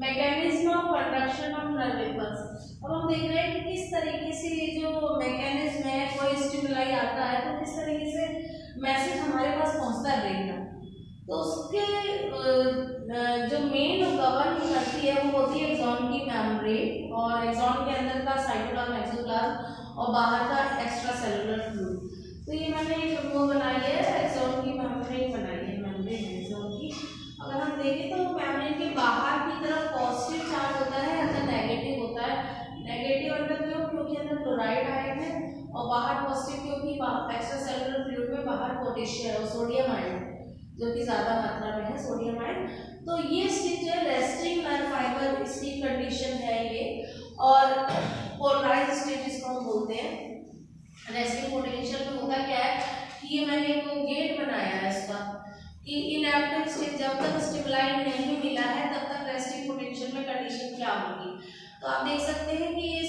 Mechanism of conduction of nerve impulse अब हम देख रहे हैं कि किस तरीके से ये जो मैकेनिज्म है, कोई स्टिमुलाई आता है तो किस तरीके से मैसेज हमारे पास पहुँचता है ब्रेन तो उसके जो मेन गवर्न करती है, वो होती है एक्सॉन की मेमोरी और एग्जॉन के अंदर का साइटोप्लाज्म एक्सोप्लाज्म और बाहर का एक्स्ट्रा सेलुलर फ्लूइड तो ये मैंने एक वो बनाई है एक्सॉन की मेमोरी बनाई है मेमोरी है एक्सॉन की अगर हम देखें तो मेमोरी के बाहर की तरफ़ पॉजिटिव चार्ज होता है अंदर नेगेटिव होता है नेगेटिव अंदर क्यों क्योंकि अंदर क्लोराइड आयन है और बाहर पॉजिटिव क्योंकि एक्स्ट्रा सेलुलर फ्लूइड में बाहर पोटेशियम और सोडियम आयन जो कि ज़्यादा मात्रा में है सोडियम आयन तो ये स्टिक जो है resting nerve fibre stick condition है ये. और पोलराइज स्टेट जिसको हम बोलते हैं रेस्टिंग पोटेंशियल में होता क्या है कि ये मैंने एक गेट बनाया है इसका, कि इनएक्टिव स्टेट जब तक स्टिमुलाई नहीं मिला है, तब तक रेस्टिंग पोटेंशियल में कंडीशन क्या होगी. तो आप देख सकते हैं कि ये